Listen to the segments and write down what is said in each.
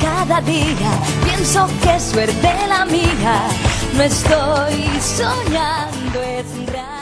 cada día. Pienso que suerte la mía. No estoy soñando, es real.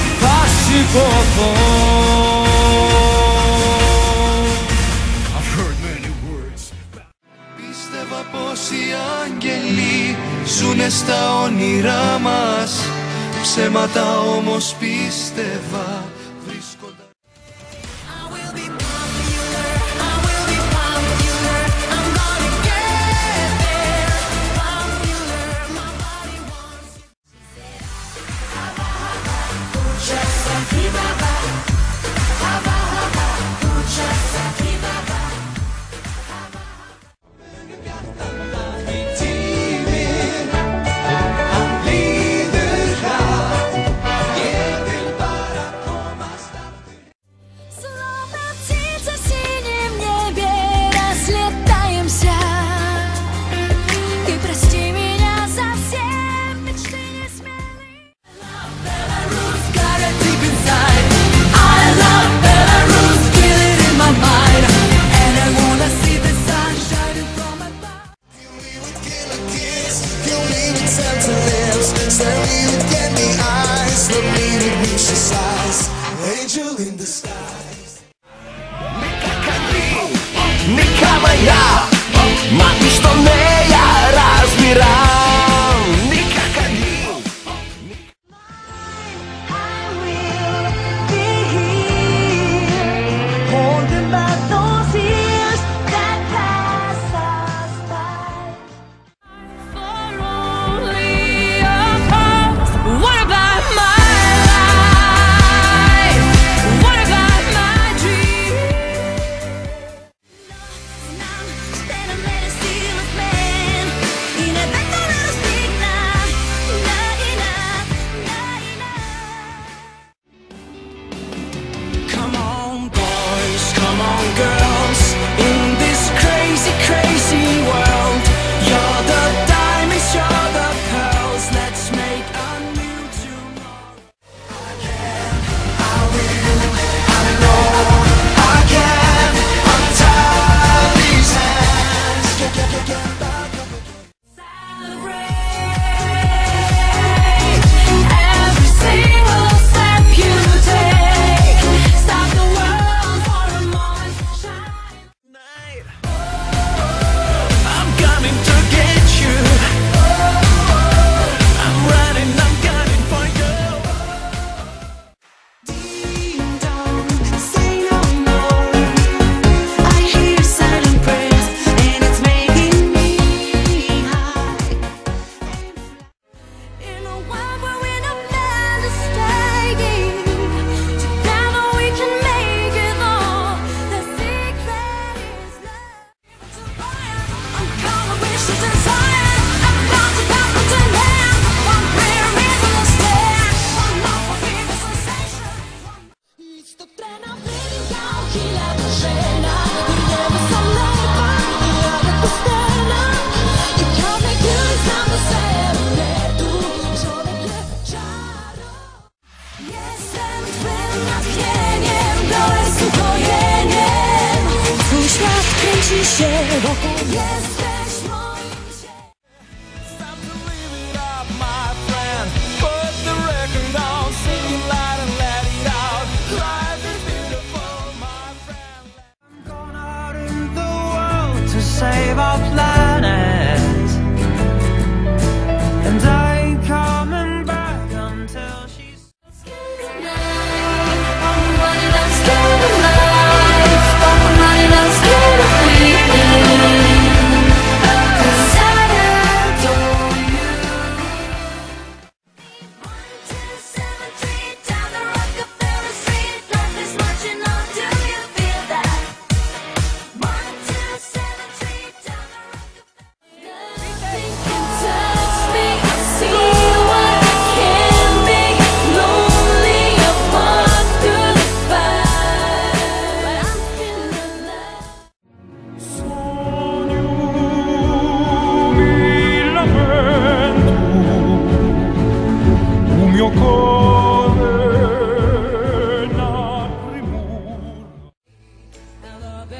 σηκωθώ Πίστευα πως οι άγγελοι ζουνε στα όνειρά μας. Ψέματα όμως πίστευα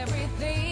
everything.